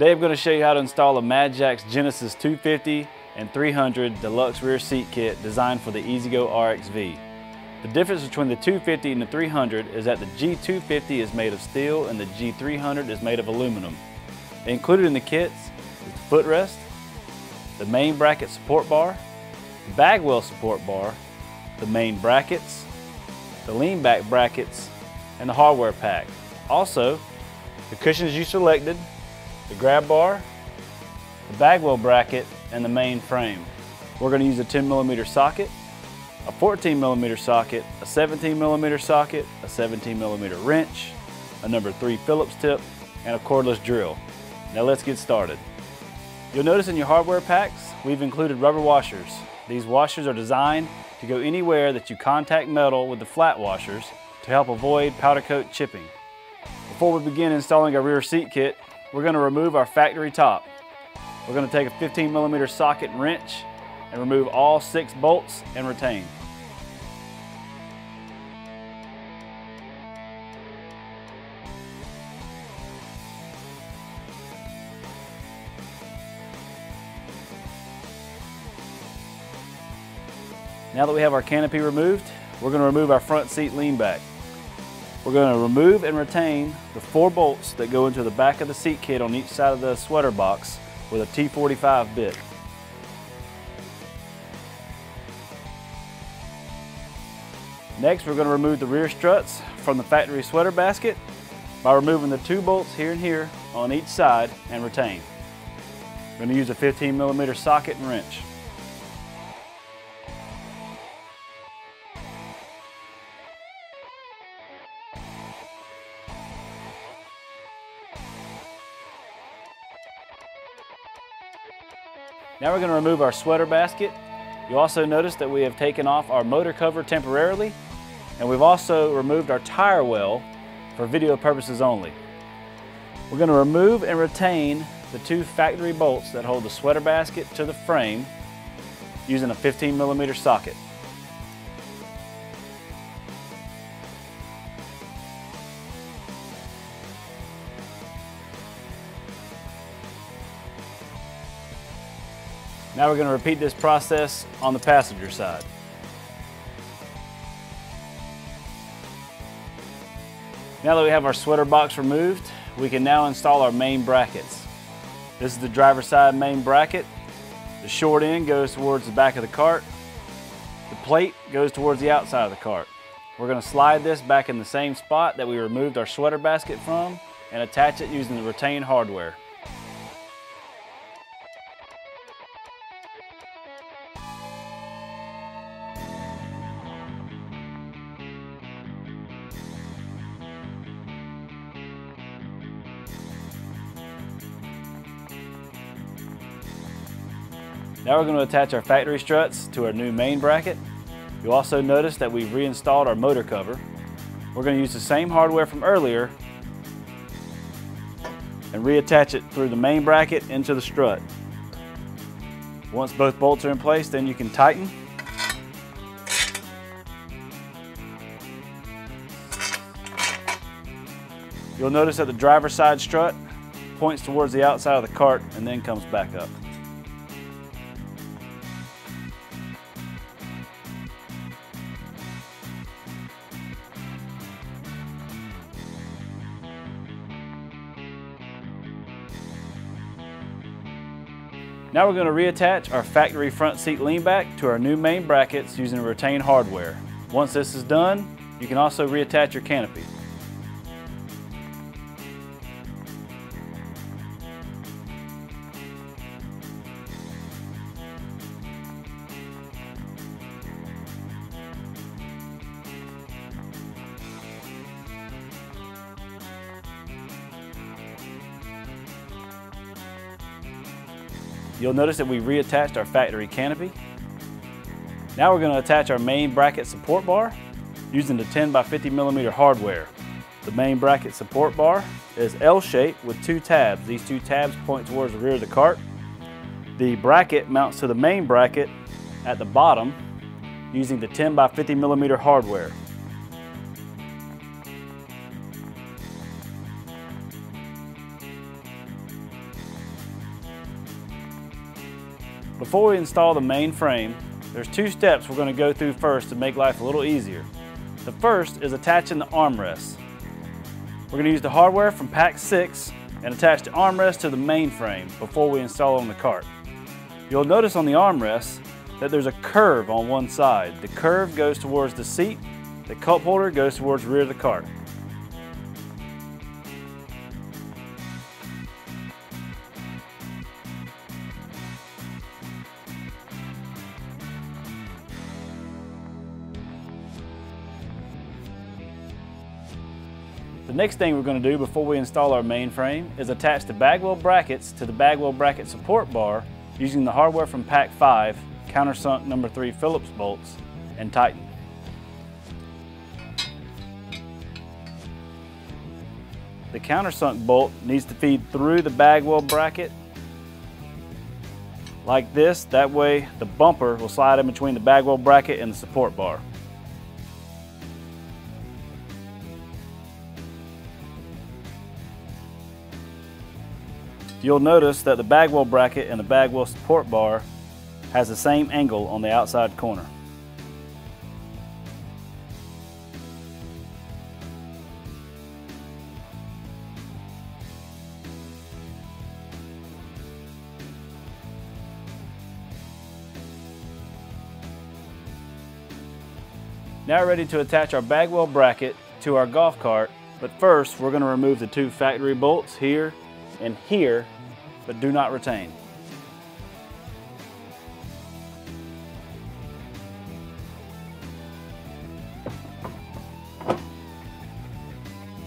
Today I'm going to show you how to install a Madjax Genesis 250 and 300 deluxe rear seat kit designed for the E-Z-GO RXV. The difference between the 250 and the 300 is that the G250 is made of steel and the G300 is made of aluminum. Included in the kits is the footrest, the main bracket support bar, the bagwell support bar, the main brackets, the lean back brackets, and the hardware pack. Also, the cushions you selected, the grab bar, the bagwell bracket, and the main frame. We're going to use a 10 millimeter socket, a 14 millimeter socket, a 17 millimeter socket, a 17 millimeter wrench, a number 3 Phillips tip, and a cordless drill. Now let's get started. You'll notice in your hardware packs, we've included rubber washers. These washers are designed to go anywhere that you contact metal with the flat washers to help avoid powder coat chipping. Before we begin installing our rear seat kit, we're going to remove our factory top. We're going to take a 15 millimeter socket wrench and remove all six bolts and retain. Now that we have our canopy removed, we're going to remove our front seat lean back. We're going to remove and retain the four bolts that go into the back of the seat kit on each side of the sweater box with a T45 bit. Next, we're going to remove the rear struts from the factory sweater basket by removing the two bolts here and here on each side and retain. We're going to use a 15 millimeter socket and wrench. Now we're going to remove our sweater basket. You also notice that we have taken off our motor cover temporarily and we've also removed our tire well for video purposes only. We're going to remove and retain the two factory bolts that hold the sweater basket to the frame using a 15 millimeter socket. Now we're going to repeat this process on the passenger side. Now that we have our sweater box removed, we can now install our main brackets. This is the driver side main bracket. The short end goes towards the back of the cart. The plate goes towards the outside of the cart. We're going to slide this back in the same spot that we removed our sweater basket from and attach it using the retained hardware. Now we're going to attach our factory struts to our new main bracket. You'll also notice that we've reinstalled our motor cover. We're going to use the same hardware from earlier and reattach it through the main bracket into the strut. Once both bolts are in place, then you can tighten. You'll notice that the driver's side strut points towards the outside of the cart and then comes back up. Now we're going to reattach our factory front seat lean back to our new main brackets using retained hardware. Once this is done, you can also reattach your canopy. You'll notice that we reattached our factory canopy. Now we're going to attach our main bracket support bar using the 10 by 50 millimeter hardware. The main bracket support bar is L-shaped with two tabs. These two tabs point towards the rear of the cart. The bracket mounts to the main bracket at the bottom using the 10 by 50 millimeter hardware. Before we install the main frame, there's two steps we're going to go through first to make life a little easier. The first is attaching the armrests. We're going to use the hardware from pack 6 and attach the armrest to the main frame before we install on the cart. You'll notice on the armrest that there's a curve on one side. The curve goes towards the seat, the cup holder goes towards rear of the cart. The next thing we're going to do before we install our main frame is attach the bagwell brackets to the bagwell bracket support bar using the hardware from pack 5, countersunk number 3 Phillips bolts, and tighten. The countersunk bolt needs to feed through the bagwell bracket like this. That way the bumper will slide in between the bagwell bracket and the support bar. You'll notice that the bagwell bracket and the bagwell support bar has the same angle on the outside corner. Now ready to attach our bagwell bracket to our golf cart, but first we're going to remove the two factory bolts here and here, but do not retain.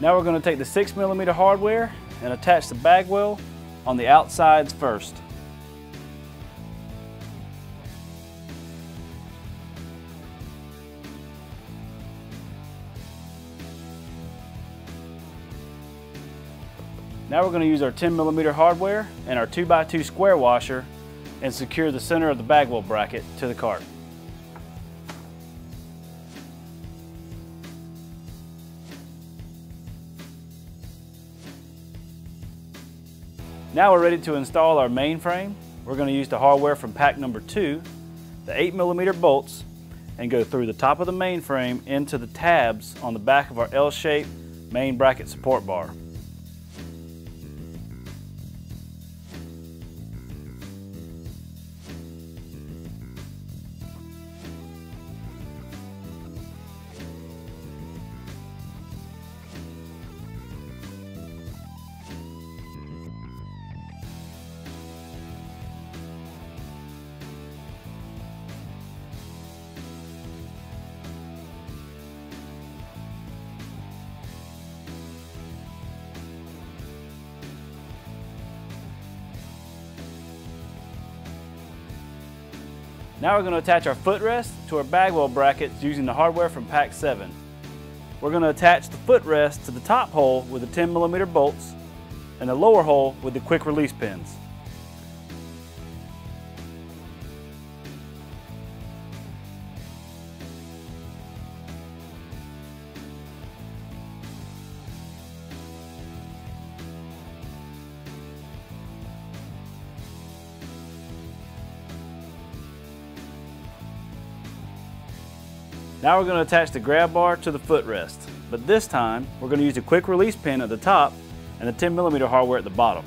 Now we're going to take the 6 millimeter hardware and attach the bagwell on the outsides first. Now we're going to use our 10 millimeter hardware and our 2x2 square washer and secure the center of the bagwell bracket to the cart. Now we're ready to install our main frame. We're going to use the hardware from pack number 2, the 8 millimeter bolts, and go through the top of the main frame into the tabs on the back of our L-shaped main bracket support bar. Now we're going to attach our footrest to our bagwell brackets using the hardware from pack 7. We're going to attach the footrest to the top hole with the 10 millimeter bolts and the lower hole with the quick release pins. Now we're going to attach the grab bar to the footrest, but this time we're going to use a quick release pin at the top and the 10 millimeter hardware at the bottom.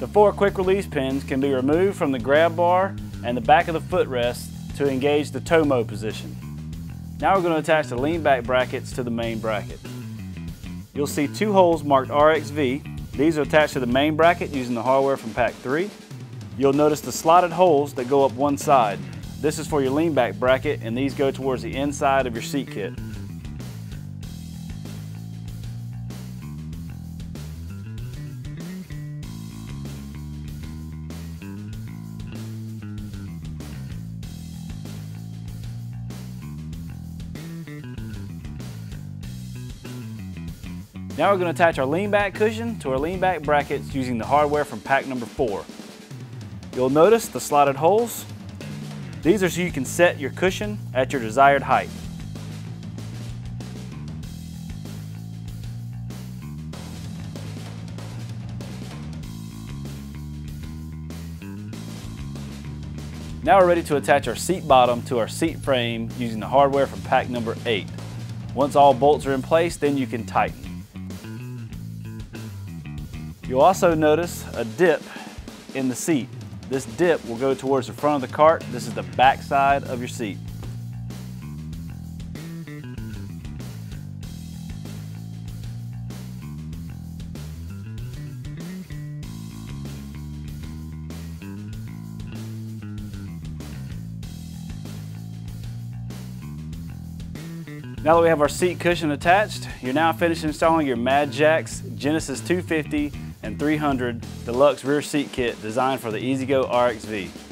The four quick release pins can be removed from the grab bar and the back of the footrest to engage the TOMO position. Now we're going to attach the lean back brackets to the main bracket. You'll see two holes marked RXV. These are attached to the main bracket using the hardware from pack 3. You'll notice the slotted holes that go up one side. This is for your lean back bracket and these go towards the inside of your seat kit. Now we're going to attach our lean back cushion to our lean back brackets using the hardware from pack number 4. You'll notice the slotted holes. These are so you can set your cushion at your desired height. Now we're ready to attach our seat bottom to our seat frame using the hardware from pack number 8. Once all bolts are in place, then you can tighten. You'll also notice a dip in the seat. This dip will go towards the front of the cart. This is the back side of your seat. Now that we have our seat cushion attached, you're now finished installing your Madjax Genesis 250 and 300 Deluxe Rear Seat Kit designed for the E-Z-GO RXV.